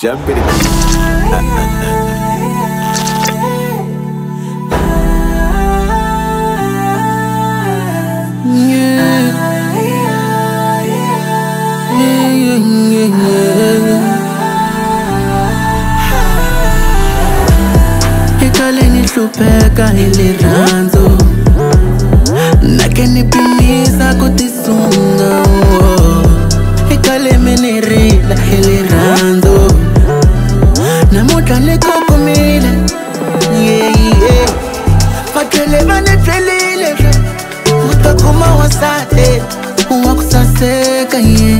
Jump in. It. hlupheka hi nake ni pimisa ku tisunga ekale oh. mi unanetrelile utakoma wasate uwakusaseka ye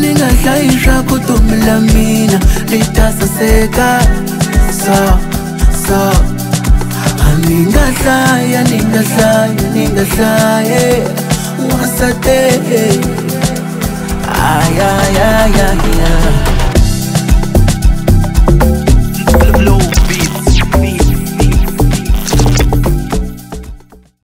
ningadlayisha kutomi la mina. Litasaseka so so. Aningadlaya ningadlaya ningadlaye wasate ayayayaya ay, ay, ay, ay.